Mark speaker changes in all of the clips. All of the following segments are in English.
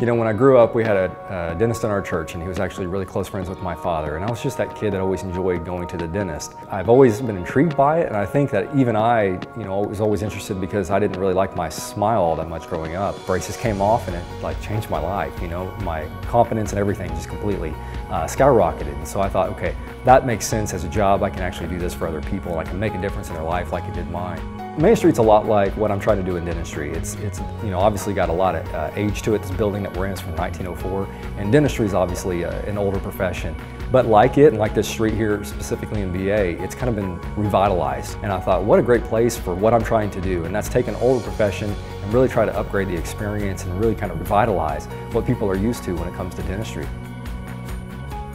Speaker 1: You know, when I grew up, we had a, a, dentist in our church, and he was actually really close friends with my father. And I was just that kid that always enjoyed going to the dentist. I've always been intrigued by it, and I think that even I, you know, was always interested because I didn't really like my smile all that much growing up. Braces came off, and it like changed my life. You know, my confidence and everything just completely uh, skyrocketed. And so I thought, okay, that makes sense as a job. I can actually do this for other people. I can make a difference in their life like it did mine. Main Street's a lot like what I'm trying to do in dentistry. It's, it's you know, obviously got a lot of uh, age to it. This building that we're in is from 1904, and dentistry is obviously uh, an older profession. But like it, and like this street here specifically in VA, it's kind of been revitalized. And I thought, what a great place for what I'm trying to do. And that's take an older profession and really try to upgrade the experience and really kind of revitalize what people are used to when it comes to dentistry.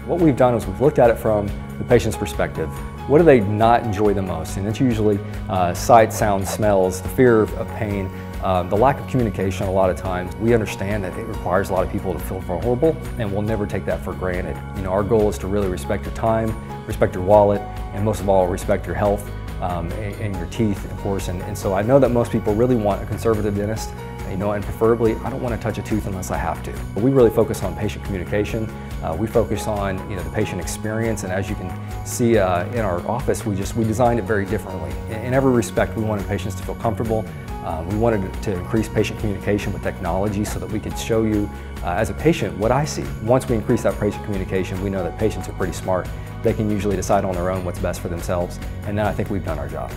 Speaker 1: What we've done is we've looked at it from the patient's perspective. What do they not enjoy the most? And it's usually uh, sight, sound, smells, the fear of, pain, uh, the lack of communication a lot of times. We understand that it requires a lot of people to feel vulnerable and we'll never take that for granted. You know, our goal is to really respect your time, respect your wallet, and most of all, respect your health um, and, and, your teeth, of course. And, and so I know that most people really want a conservative dentist you know, and preferably I don't want to touch a tooth unless I have to. But we really focus on patient communication. Uh, we focus on, you know, the patient experience, and as you can see uh, in our office, we just we designed it very differently. In, every respect, we wanted patients to feel comfortable. Uh, we wanted to increase patient communication with technology so that we could show you, uh, as a patient, what I see. Once we increase that patient communication, we know that patients are pretty smart. They can usually decide on their own what's best for themselves, and then I think we've done our job.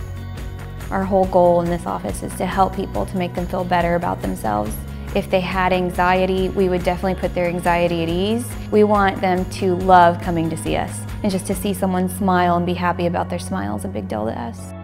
Speaker 2: Our whole goal in this office is to help people to make them feel better about themselves. If they had anxiety, we would definitely put their anxiety at ease. We want them to love coming to see us. And just to see someone smile and be happy about their smile is a big deal to us.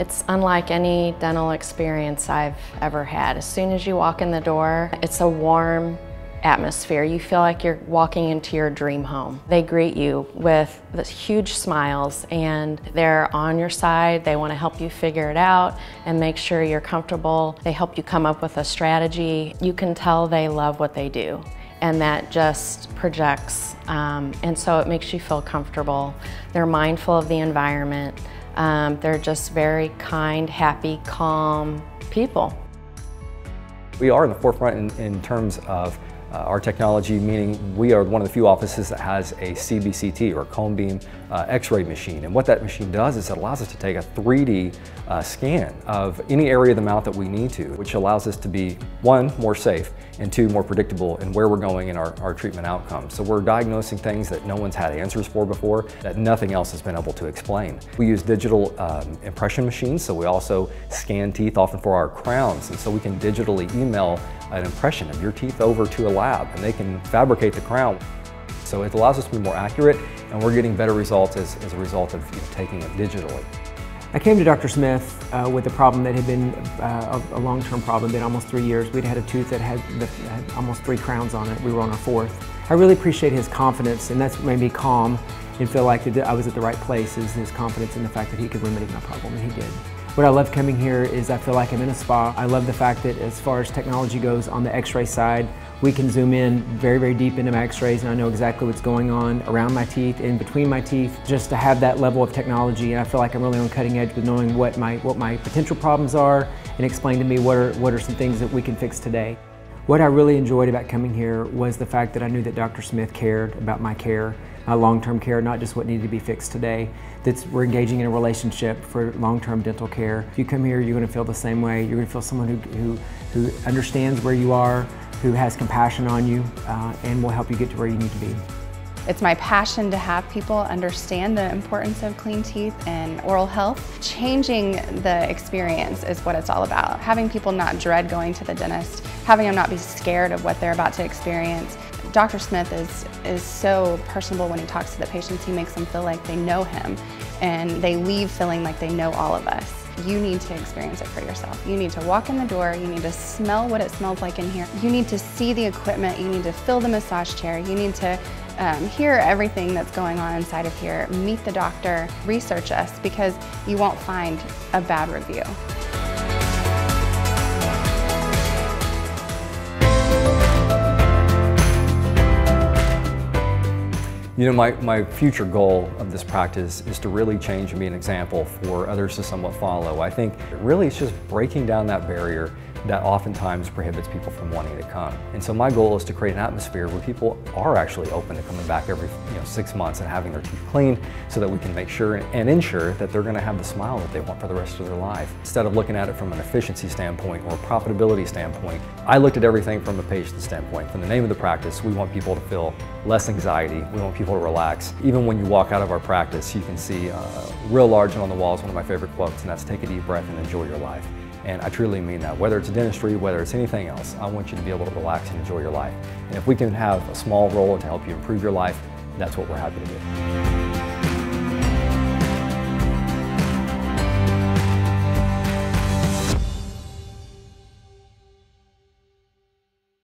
Speaker 3: It's unlike any dental experience I've ever had. As soon as you walk in the door, it's a warm atmosphere. You feel like you're walking into your dream home. They greet you with huge smiles and they're on your side. They want to help you figure it out and make sure you're comfortable. They help you come up with a strategy. You can tell they love what they do and that just projects um, and so it makes you feel comfortable. They're mindful of the environment. Um, they're just very kind, happy, calm people.
Speaker 1: We are in the forefront in, in terms of uh, our technology, meaning we are one of the few offices that has a CBCT or cone beam uh, x-ray machine. And what that machine does is it allows us to take a 3D uh, scan of any area of the mouth that we need to, which allows us to be, one, more safe, and two, more predictable in where we're going in our, our treatment outcomes. So we're diagnosing things that no one's had answers for before, that nothing else has been able to explain. We use digital um, impression machines, so we also scan teeth often for our crowns, and so we can digitally email an impression of your teeth over to a lab and they can fabricate the crown. So it allows us to be more accurate and we're getting better results as, as a result of you know, taking it digitally.
Speaker 4: I came to Dr. Smith uh, with a problem that had been uh, a, long-term problem, been almost three years. We'd had a tooth that had, had almost three crowns on it. We were on our fourth. I really appreciate his confidence and that's made me calm and feel like I was at the right place is his confidence in the fact that he could remedy my problem and he did. What I love coming here is I feel like I'm in a spa. I love the fact that as far as technology goes on the x-ray side, we can zoom in very, very deep into my x-rays and I know exactly what's going on around my teeth, in between my teeth. Just to have that level of technology, And I feel like I'm really on cutting edge with knowing what my, what my potential problems are and explain to me what are, what are some things that we can fix today. What I really enjoyed about coming here was the fact that I knew that Dr. Smith cared about my care, long-term care, not just what needed to be fixed today. That we're engaging in a relationship for long-term dental care. If you come here, you're going to feel the same way. You're going to feel someone who, who, who understands where you are, who has compassion on you, uh, and will help you get to where you need to be.
Speaker 5: It's my passion to have people understand the importance of clean teeth and oral health. Changing the experience is what it's all about. Having people not dread going to the dentist, having them not be scared of what they're about to experience. Dr. Smith is, is so personable when he talks to the patients. He makes them feel like they know him and they leave feeling like they know all of us you need to experience it for yourself. You need to walk in the door, you need to smell what it smells like in here. You need to see the equipment, you need to feel the massage chair, you need to um, hear everything that's going on inside of here, meet the doctor, research us because you won't find a bad review.
Speaker 1: You know, my, my future goal of this practice is to really change and be an example for others to somewhat follow. I think really it's just breaking down that barrier that oftentimes prohibits people from wanting to come. And so my goal is to create an atmosphere where people are actually open to coming back every you know, six months and having their teeth cleaned so that we can make sure and ensure that they're going to have the smile that they want for the rest of their life. Instead of looking at it from an efficiency standpoint or a profitability standpoint, I looked at everything from a patient standpoint. From the name of the practice, we want people to feel less anxiety. We want people to relax. Even when you walk out of our practice, you can see uh, real large on the walls one of my favorite quotes, and that's take a deep breath and enjoy your life. And I truly mean that. Whether it's dentistry, whether it's anything else, I want you to be able to relax and enjoy your life. And if we can have a small role to help you improve your life, that's what we're happy to do.